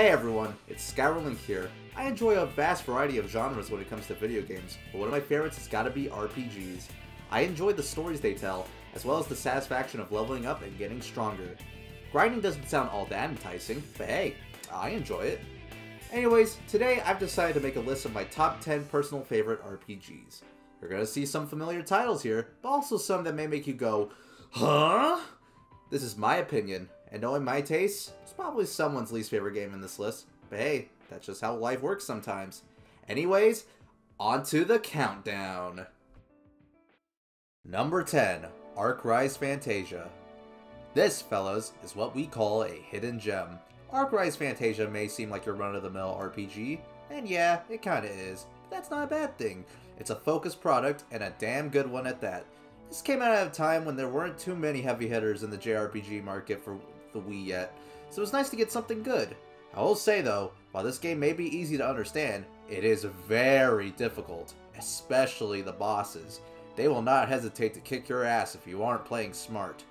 Hey everyone, it's SkywardLink here. I enjoy a vast variety of genres when it comes to video games, but one of my favorites has gotta be RPGs. I enjoy the stories they tell, as well as the satisfaction of leveling up and getting stronger. Grinding doesn't sound all that enticing, but hey, I enjoy it. Anyways, today I've decided to make a list of my top 10 personal favorite RPGs. You're gonna see some familiar titles here, but also some that may make you go, huh? This is my opinion, and knowing my tastes, it's probably someone's least favorite game in this list. But hey, that's just how life works sometimes. Anyways, on to the countdown. Number 10, Arc Rise Fantasia. This, fellas, is what we call a hidden gem. Arc Rise Fantasia may seem like your run-of-the-mill RPG, and yeah, it kinda is, but that's not a bad thing. It's a focused product, and a damn good one at that. This came out at a time when there weren't too many heavy hitters in the JRPG market for the Wii yet, so it was nice to get something good. I will say though, while this game may be easy to understand, it is very difficult, especially the bosses. They will not hesitate to kick your ass if you aren't playing smart.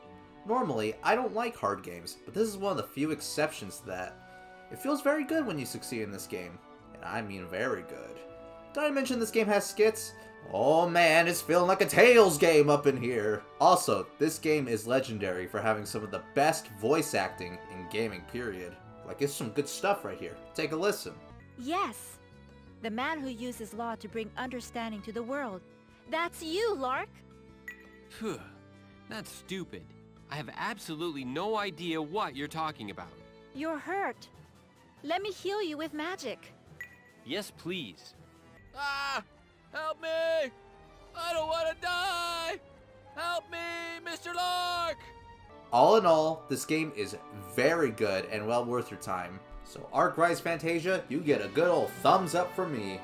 Normally, I don't like hard games, but this is one of the few exceptions to that. It feels very good when you succeed in this game, and I mean very good. Did I mention this game has skits? Oh man, it's feeling like a Tales game up in here. Also, this game is legendary for having some of the best voice acting in gaming, period. Like, it's some good stuff right here. Take a listen. Yes. The man who uses law to bring understanding to the world. That's you, L'Arc. Phew, that's stupid. I have absolutely no idea what you're talking about. You're hurt. Let me heal you with magic. Yes, please. Ah! Help me! I don't want to die! Help me, Mr. L'Arc! All in all, this game is very good and well worth your time. So Arc Rise Fantasia, you get a good old thumbs up from me.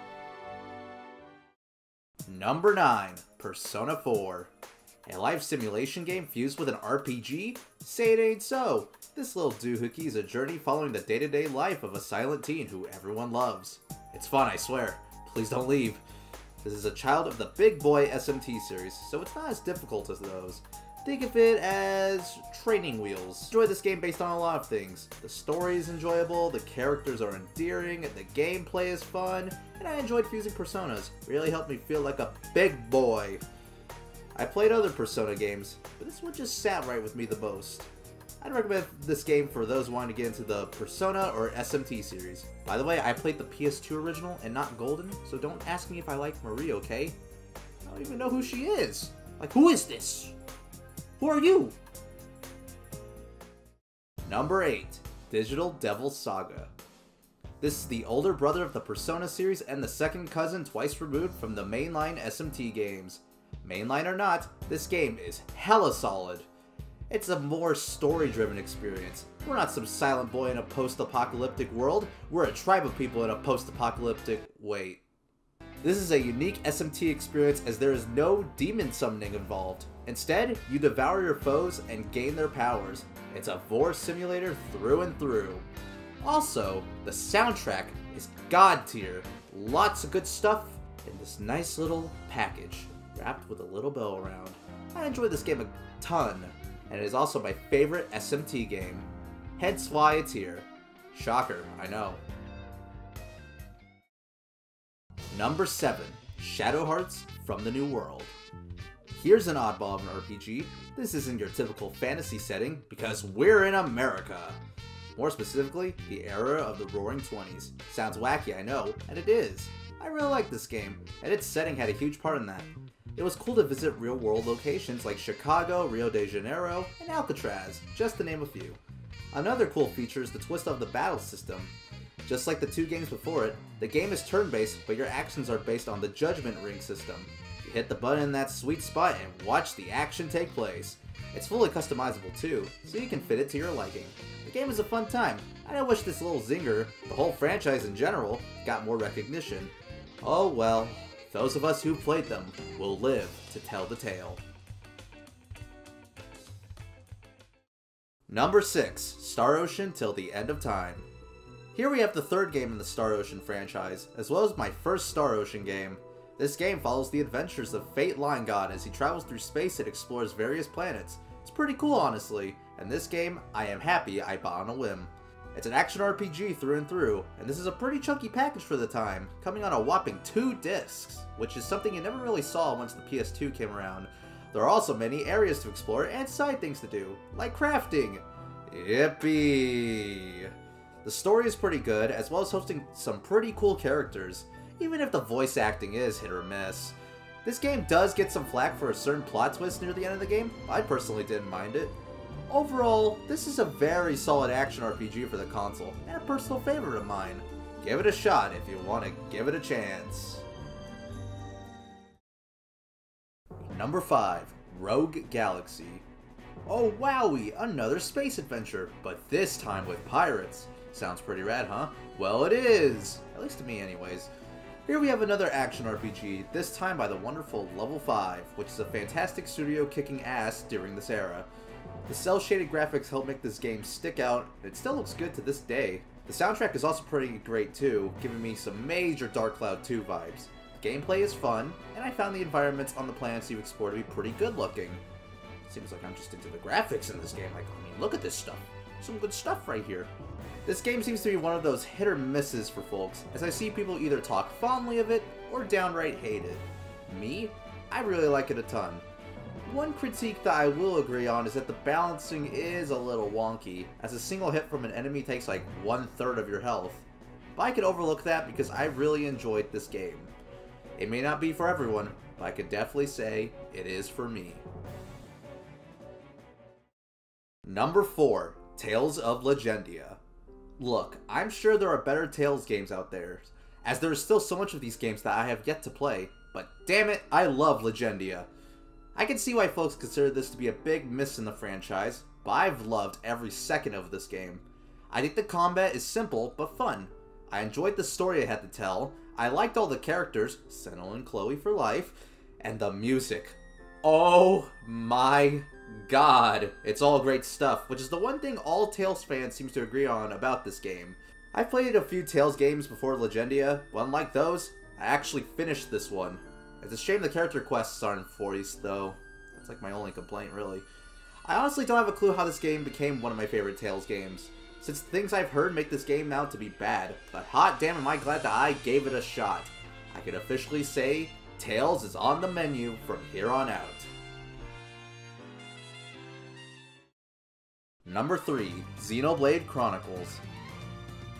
Number 9, Persona 4. A life simulation game fused with an RPG? Say it ain't so. This little doohickey is a journey following the day-to-day -day life of a silent teen who everyone loves. It's fun, I swear. Please don't leave. This is a child of the Big Boy SMT series, so it's not as difficult as those. Think of it as training wheels. Enjoy this game based on a lot of things. The story is enjoyable, the characters are endearing, the gameplay is fun, and I enjoyed fusing personas. Really helped me feel like a big boy. I played other Persona games, but this one just sat right with me the most. I'd recommend this game for those wanting to get into the Persona or SMT series. By the way, I played the PS2 original and not Golden, so don't ask me if I like Marie, okay? I don't even know who she is. Like, who is this? Who are you? Number 8. Digital Devil Saga. This is the older brother of the Persona series and the second cousin twice removed from the mainline SMT games. Mainline or not, this game is hella solid. It's a more story-driven experience. We're not some silent boy in a post-apocalyptic world, we're a tribe of people in a post-apocalyptic... wait. This is a unique SMT experience as there is no demon summoning involved. Instead, you devour your foes and gain their powers. It's a vor simulator through and through. Also, the soundtrack is god tier. Lots of good stuff in this nice little package, wrapped with a little bow around. I enjoy this game a ton, and it is also my favorite SMT game. Hence why it's here. Shocker, I know. Number 7. Shadow Hearts from the New World. Here's an oddball of an RPG. This isn't your typical fantasy setting because we're in America. More specifically, the era of the Roaring Twenties. Sounds wacky, I know, and it is. I really like this game, and its setting had a huge part in that. It was cool to visit real world locations like Chicago, Rio de Janeiro, and Alcatraz, just to name a few. Another cool feature is the twist of the battle system. Just like the two games before it, the game is turn-based, but your actions are based on the Judgment Ring system. You hit the button in that sweet spot and watch the action take place. It's fully customizable too, so you can fit it to your liking. The game is a fun time, and I wish this little zinger, the whole franchise in general, got more recognition. Oh well, those of us who played them will live to tell the tale. Number 6, Star Ocean Till the End of Time. Here we have the third game in the Star Ocean franchise, as well as my first Star Ocean game. This game follows the adventures of Fayt Leingod as he travels through space and explores various planets. It's pretty cool honestly, and this game I am happy I bought on a whim. It's an action RPG through and through, and this is a pretty chunky package for the time, coming on a whopping two discs, which is something you never really saw once the PS2 came around. There are also many areas to explore and side things to do, like crafting. Yippee! The story is pretty good, as well as hosting some pretty cool characters, even if the voice acting is hit or miss. This game does get some flack for a certain plot twist near the end of the game, I personally didn't mind it. Overall, this is a very solid action RPG for the console, and a personal favorite of mine. Give it a shot if you want to give it a chance. Number 5. Rogue Galaxy. Oh wowie, another space adventure, but this time with pirates. Sounds pretty rad, huh? Well, it is! At least to me, anyways. Here we have another action RPG, this time by the wonderful Level 5, which is a fantastic studio kicking ass during this era. The cel-shaded graphics help make this game stick out, and it still looks good to this day. The soundtrack is also pretty great too, giving me some major Dark Cloud 2 vibes. The gameplay is fun, and I found the environments on the planets you explore to be pretty good looking. Seems like I'm just into the graphics in this game, like, I mean, look at this stuff. Some good stuff right here. This game seems to be one of those hit or misses for folks, as I see people either talk fondly of it or downright hate it. Me? I really like it a ton. One critique that I will agree on is that the balancing is a little wonky, as a single hit from an enemy takes like one third of your health. But I could overlook that because I really enjoyed this game. It may not be for everyone, but I could definitely say it is for me. Number 4. Tales of Legendia. Look, I'm sure there are better Tales games out there, as there is still so much of these games that I have yet to play, but damn it, I love Legendia. I can see why folks consider this to be a big miss in the franchise, but I've loved every second of this game. I think the combat is simple but fun. I enjoyed the story I had to tell, I liked all the characters, Senel and Chloe for life, and the music. Oh my god, it's all great stuff, which is the one thing all Tales fans seem to agree on about this game. I've played a few Tales games before Legendia, but unlike those, I actually finished this one. It's a shame the character quests aren't voiced, though. That's like my only complaint, really. I honestly don't have a clue how this game became one of my favorite Tales games, since things I've heard make this game out to be bad, but hot damn am I glad that I gave it a shot. I can officially say, Tales is on the menu from here on out. Number 3, Xenoblade Chronicles.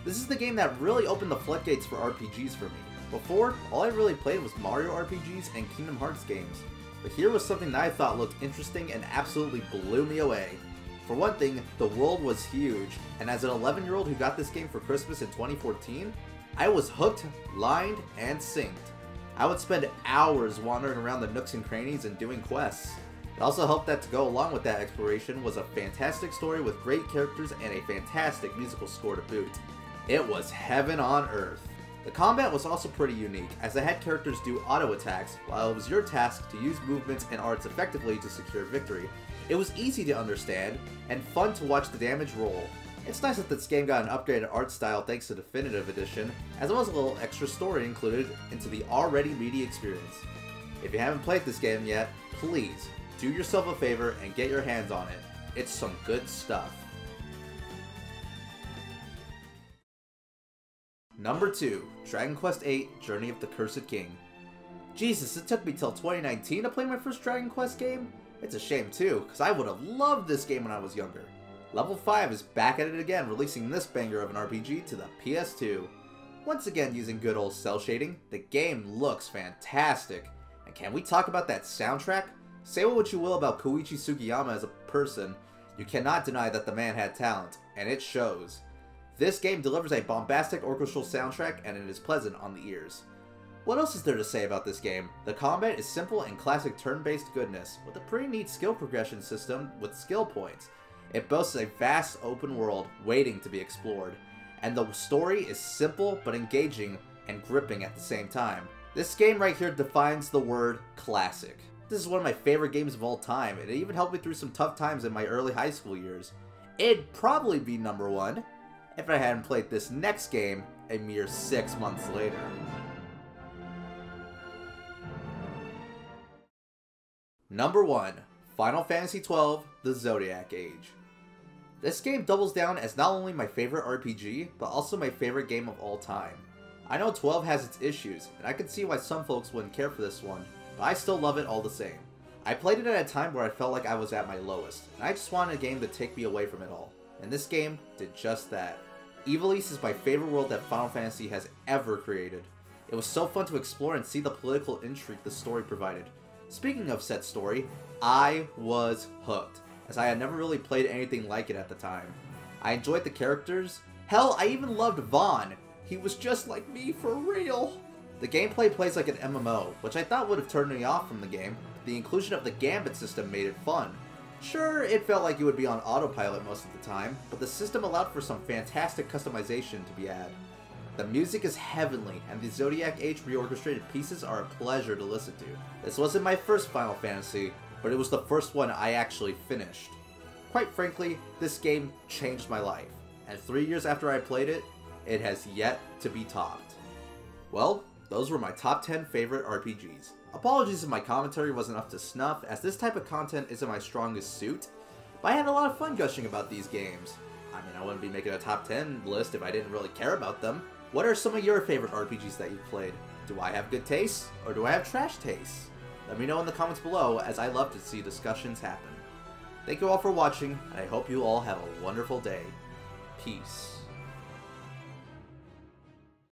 This is the game that really opened the floodgates for RPGs for me. Before, all I really played was Mario RPGs and Kingdom Hearts games, but here was something that I thought looked interesting and absolutely blew me away. For one thing, the world was huge, and as an 11 year old who got this game for Christmas in 2014, I was hooked, lined, and synced. I would spend hours wandering around the nooks and crannies and doing quests. It also helped that to go along with that exploration was a fantastic story with great characters and a fantastic musical score to boot. It was heaven on earth. The combat was also pretty unique, as the head characters do auto attacks, while it was your task to use movements and arts effectively to secure victory. It was easy to understand, and fun to watch the damage roll. It's nice that this game got an upgraded art style thanks to Definitive Edition, as well as a little extra story included into the already meaty experience. If you haven't played this game yet, please do yourself a favor and get your hands on it. It's some good stuff. Number 2, Dragon Quest VIII Journey of the Cursed King. Jesus, it took me till 2019 to play my first Dragon Quest game? It's a shame too, because I would have loved this game when I was younger. Level 5 is back at it again, releasing this banger of an RPG to the PS2. Once again using good old cel shading, the game looks fantastic. And can we talk about that soundtrack? Say what you will about Koichi Sugiyama as a person, you cannot deny that the man had talent, and it shows. This game delivers a bombastic orchestral soundtrack and it is pleasant on the ears. What else is there to say about this game? The combat is simple and classic turn-based goodness, with a pretty neat skill progression system with skill points. It boasts a vast open world waiting to be explored, and the story is simple but engaging and gripping at the same time. This game right here defines the word classic. This is one of my favorite games of all time, and it even helped me through some tough times in my early high school years. It'd probably be number one, if I hadn't played this next game a mere six months later. Number 1, Final Fantasy XII The Zodiac Age. This game doubles down as not only my favorite RPG, but also my favorite game of all time. I know 12 has its issues, and I can see why some folks wouldn't care for this one, but I still love it all the same. I played it at a time where I felt like I was at my lowest, and I just wanted a game to take me away from it all. And this game did just that. Ivalice is my favorite world that Final Fantasy has ever created. It was so fun to explore and see the political intrigue the story provided. Speaking of said story, I was hooked, as I had never really played anything like it at the time. I enjoyed the characters. Hell, I even loved Vaan. He was just like me for real. The gameplay plays like an MMO, which I thought would have turned me off from the game. but The inclusion of the Gambit system made it fun. Sure, it felt like you would be on autopilot most of the time, but the system allowed for some fantastic customization to be had. The music is heavenly, and the Zodiac Age reorchestrated pieces are a pleasure to listen to. This wasn't my first Final Fantasy, but it was the first one I actually finished. Quite frankly, this game changed my life, and three years after I played it, it has yet to be topped. Well, those were my top 10 favorite RPGs. Apologies if my commentary wasn't up to snuff, as this type of content isn't my strongest suit, but I had a lot of fun gushing about these games. I mean, I wouldn't be making a top 10 list if I didn't really care about them. What are some of your favorite RPGs that you've played? Do I have good taste, or do I have trash taste? Let me know in the comments below, as I love to see discussions happen. Thank you all for watching, and I hope you all have a wonderful day. Peace.